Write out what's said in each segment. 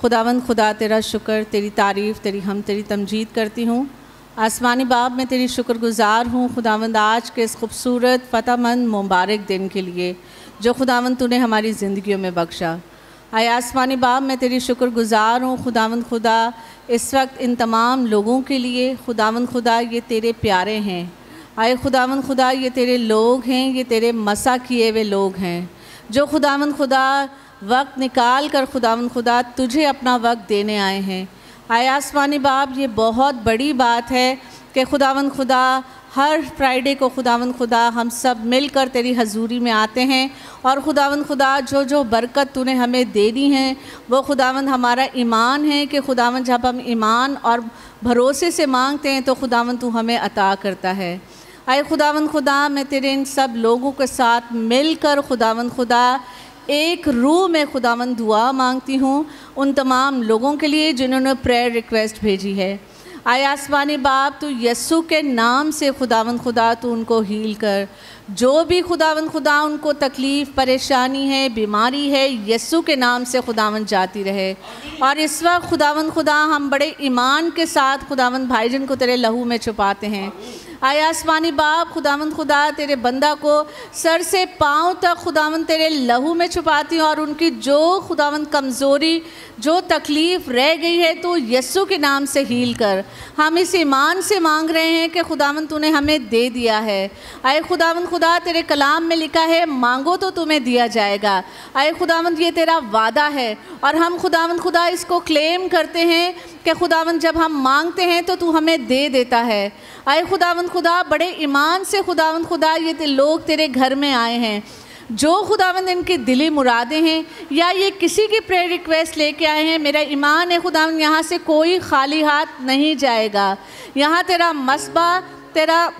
खुदावंद, खुदा तेरा शुक्र, तेरी तारीफ़, तेरी हम, तेरी तमजीद करती हूँ। आसमानी बाप मैं तेरी शुक्रगुजार हूँ। खुदावंद, आज के इस खूबसूरत, फ़तहमंद, मुबारक दिन के लिए, जो खुदावंद, तूने हमारी ज़िंदगियों में बख्शा। आए आसमानी बाप मैं तेरी शुक्रगुजार हूँ। खुदावंद, खुदा, इस वक्त इन तमाम लोगों के लिए, खुदावंद, खुदा, ये तेरे प्यारे हैं। आए खुदावंद, खुदा, ये तेरे लोग हैं, ये तेरे मसा किए हुए लोग हैं। जो खुदावंद, खुदा वक्त निकाल कर खुदावंद खुदा, तुझे अपना वक्त देने आए हैं। आए आसमानी बाप ये बहुत बड़ी बात है कि खुदावंद खुदा, हर फ्राइडे को खुदावंद खुदा, हम सब मिलकर तेरी हजूरी में आते हैं और खुदावंद खुदा, जो जो बरकत तूने हमें दे दी हैं, वो खुदावंद हमारा ईमान है कि खुदावंद जब हम ईमान और भरोसे से मांगते हैं तो खुदावंद तू हमें अता करता है। आए खुदावंद खुदा, मैं तेरे इन सब लोगों के साथ मिलकर खुदावंद खुदा एक रूह में खुदावंद दुआ मांगती हूँ उन तमाम लोगों के लिए जिन्होंने प्रेयर रिक्वेस्ट भेजी है। आए आसमानी बाप, तू यस्सु के नाम से खुदावंद खुदा, तू उनको हील कर। जो भी खुदावंद खुदा, उनको तकलीफ़, परेशानी है, बीमारी है यस्सु के नाम से खुदावंद जाती रहे। और इस वक्त खुदावंद खुदा, हम बड़े ईमान के साथ खुदावंद भाईजन को तेरे लहू में छुपाते हैं। आया आसमानी बाप, खुदावंद खुदा, तेरे बंदा को सर से पाँव तक खुदावंद तेरे लहू में छुपाती हूँ और उनकी जो खुदावंद कमज़ोरी, जो तकलीफ़ रह गई है तो यस्सु के नाम से हील कर। हम इस ईमान से मांग रहे हैं कि खुदावंद तूने हमें दे दिया है। आए खुदावंद खुदा, तेरे कलाम में लिखा है, मांगो तो तुम्हें दिया जाएगा। आए खुदावंद, ये तेरा वादा है और हम खुदावंद खुदा इसको क्लेम करते हैं कि खुदावंद जब हम मांगते हैं तो तू हमें दे देता है। आए खुदावंद खुदा, बड़े ईमान से खुदावंद, खुदा, ये ते लोग तेरे घर में आए हैं। जो खुदावंद इनके दिली मुरादें हैं, या ये किसी की प्रेयर रिक्वेस्ट लेके आए हैं, मेरा ईमान है खुदावंद, यहाँ से कोई खाली हाथ नहीं जाएगा। यहाँ तेरा मसबा, तेरा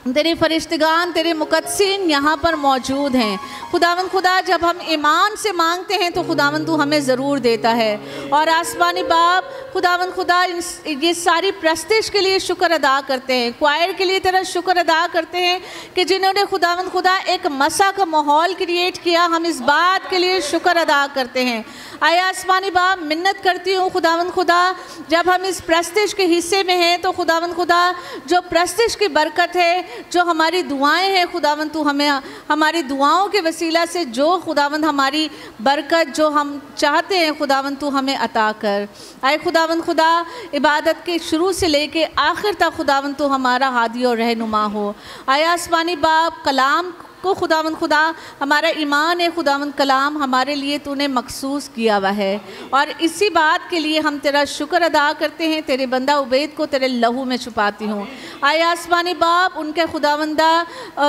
तेरे फरिश्तगान, तेरे मुकदसिन यहाँ पर मौजूद हैं। खुदावन खुदा, जब हम ईमान से मांगते हैं तो खुदावन तू हमें ज़रूर देता है। और आसमानी बाप खुदावन खुदा ये सारी प्रस्तिश के लिए शुक्र अदा करते हैं। क्वायर के लिए तेरा शुक्र अदा करते हैं कि जिन्होंने खुदावन खुदा, एक मसा का माहौल क्रिएट किया, हम इस बात के लिए शुक्र अदा करते हैं। आया आसमानी बाप, मिन्नत करती हूँ खुदावन खुदा। जब हम इस प्रस्तिश के हिस्से में हैं तो खुदावन खुदा, जो प्रस्तिश की बरकत है, जो हमारी दुआएँ हैं, खुदावंद, तू हमें, हमारी दुआओं के वसीला से जो खुदावंद, हमारी बरकत, जो हम चाहते हैं, खुदावंद, तू हमें अता कर। आए खुदावन खुदा, इबादत के शुरू से लेके आखिर तक, खुदावंद, तू हमारा हादी और रहनुमा हो। आए आसमानी बाप, कलाम को खुदावन खुदा, हमारा ईमान है खुदावन कलाम हमारे लिए तूने मखसूस किया हुआ है। और इसी बात के लिए हम तेरा शुक्र अदा करते हैं, तेरे बंदा उबैद को तेरे लहू में छुपाती हूँ। आए आसमानी बाप, उनके खुदावंदा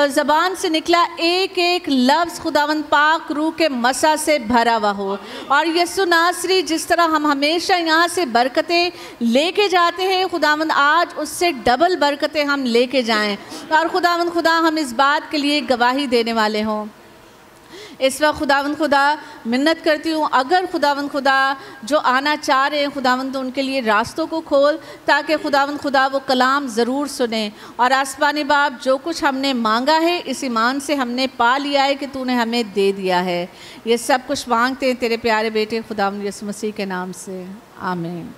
ज़बान से निकला एक एक लफ्ज़ खुदावंद पाक रूह के मसा से भरा हुआ हो। और यसु नासरी, जिस तरह हम हमेशा यहाँ से बरकतें लेके जाते हैं, खुदावंद आज उससे डबल बरकतें हम लेके जाएँ। और खुदावंद खुदा, हम इस बात के लिए गवाही देने वाले हों। इस वक्त खुदावंद खुदा, मिन्नत करती हूँ। अगर खुदावंद खुदा जो आना चाह रहे हैं, खुदावंद तो उनके लिए रास्तों को खोल, ताकि खुदावंद खुदा वो कलाम ज़रूर सुने। और आसमानी बाप, जो कुछ हमने मांगा है, इस ईमान से हमने पा लिया है कि तूने हमें दे दिया है। ये सब कुछ मांगते हैं तेरे प्यारे बेटे खुदावंद यसु मसीह के नाम से। आमीन।